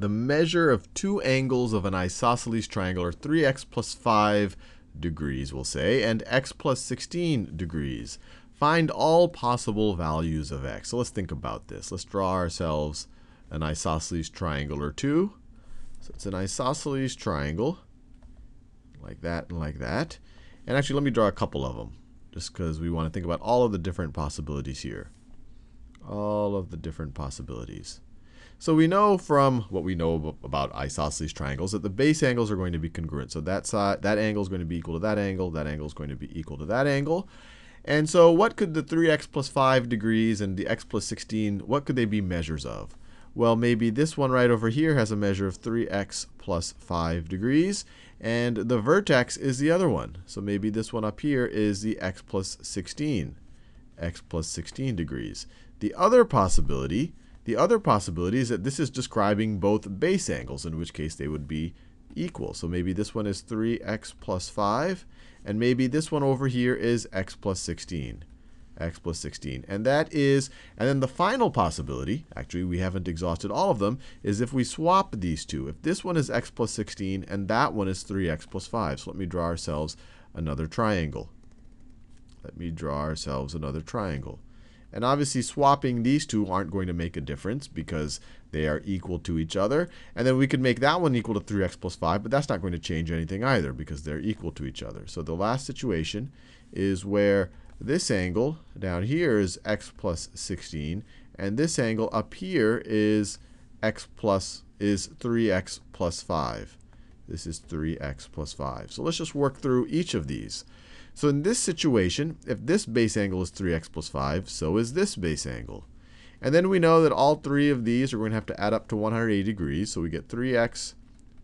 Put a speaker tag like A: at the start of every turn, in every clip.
A: The measure of two angles of an isosceles triangle are 3x plus 5 degrees, we'll say, and x plus 16 degrees. Find all possible values of x. So let's think about this. Let's draw ourselves an isosceles triangle or two. So it's an isosceles triangle, like that and like that. And actually, let me draw a couple of them, just because we want to think about all of the different possibilities here. All of the different possibilities. So we know from what we know about isosceles triangles that the base angles are going to be congruent. So that side, that angle is going to be equal to that angle. That angle is going to be equal to that angle. And so what could the 3x plus 5 degrees and the x plus 16, what could they be measures of? Well, maybe this one right over here has a measure of 3x plus 5 degrees, and the vertex is the other one. So maybe this one up here is the x plus 16, x plus 16 degrees. The other possibility the other possibility is that this is describing both base angles, in which case they would be equal. So maybe this one is 3x plus 5, and maybe this one over here is x plus 16 x plus 16. And that is, and then the final possibility, actually we haven't exhausted all of them, is if we swap these two. If this one is x plus 16 and that one is 3x plus 5. So let me draw ourselves another triangle. Let me draw ourselves another triangle. And obviously swapping these two aren't going to make a difference because they are equal to each other. And then we could make that one equal to 3x plus 5, but that's not going to change anything either because they're equal to each other. So the last situation is where this angle down here is x plus 16, and this angle up here is x plus is 3x plus 5. This is 3x plus 5. So let's just work through each of these. So in this situation, if this base angle is 3x plus 5, so is this base angle. And then we know that all three of these are going to have to add up to 180 degrees. So we get 3x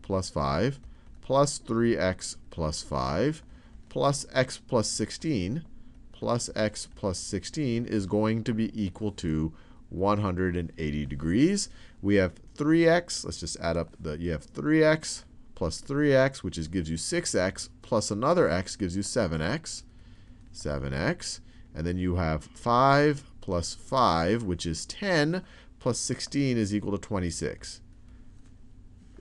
A: plus 5 plus 3x plus 5 plus x plus 16 plus x plus 16 is going to be equal to 180 degrees. We have 3x. Let's just add up the, you have 3x plus 3x, which is, gives you 6x, plus another x gives you 7x. 7x. And then you have 5 plus 5, which is 10, plus 16 is equal to 26.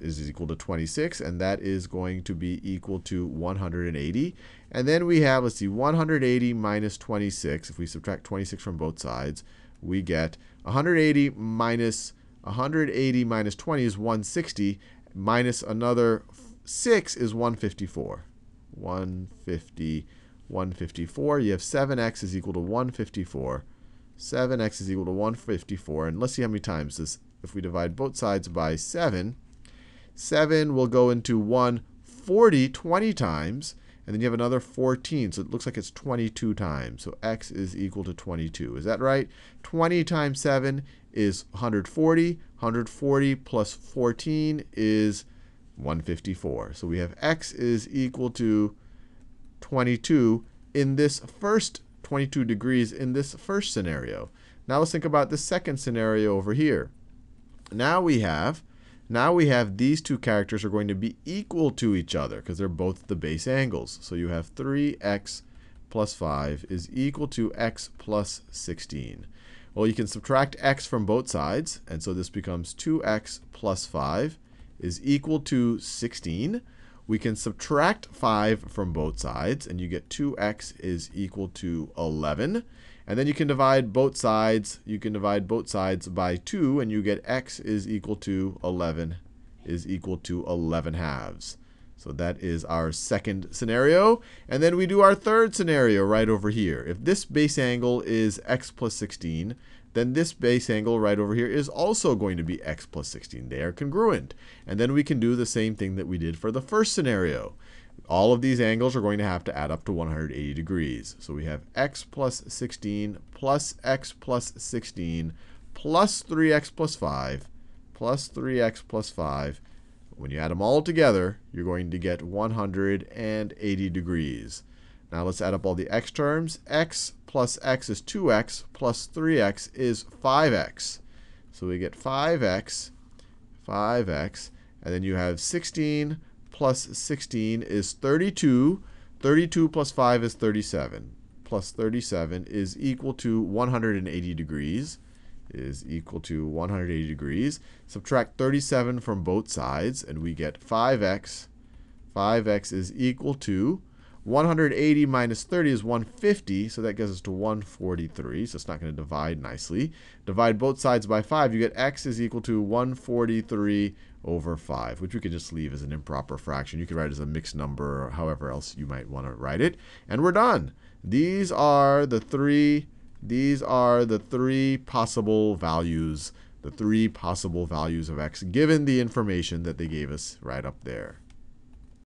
A: Is equal to 26, and that is going to be equal to 180. And then we have, let's see, 180 minus 26. If we subtract 26 from both sides, we get 180 minus 180 minus 20 is 160, minus another 6 is 154. 150, 154. You have 7x is equal to 154. 7x is equal to 154. And let's see how many times this, if we divide both sides by 7, 7 will go into 140 20 times. And then you have another 14. So it looks like it's 22 times. So x is equal to 22. Is that right? 20 times 7 is 140. 140 plus 14 is 154. So we have x is equal to 22 in this first 22 degrees in this first scenario. Now let's think about the second scenario over here. Now we have now we have these two characters are going to be equal to each other because they're both the base angles. So you have 3x plus 5 is equal to x plus 16. Well, you can subtract x from both sides, and so this becomes 2x plus 5 is equal to 16. We can subtract 5 from both sides, and you get 2x is equal to 11. And then you can divide both sides. You can divide both sides by 2, and you get x is equal to 11 is equal to 11 halves. So that is our second scenario. And then we do our third scenario right over here. If this base angle is x plus 16, then this base angle right over here is also going to be x plus 16. They are congruent. And then we can do the same thing that we did for the first scenario all of these angles are going to have to add up to 180 degrees. So we have x plus 16 plus x plus 16 plus 3x plus 5 plus 3x plus 5. When you add them all together, you're going to get 180 degrees. Now let's add up all the x terms. x plus x is 2x plus 3x is 5x. So we get 5x, 5x, and then you have 16 plus 16 is 32. 32 plus 5 is 37. Plus 37 is equal to 180 degrees. is equal to 180 degrees. Subtract 37 from both sides, and we get 5x. 5x is equal to 180 minus 30 is 150, so that gets us to 143. So it's not going to divide nicely. Divide both sides by 5, you get x is equal to 143 over 5, which we could just leave as an improper fraction. You could write it as a mixed number or however else you might want to write it. And we're done. These are the three these are the three possible values, the three possible values of x given the information that they gave us right up there.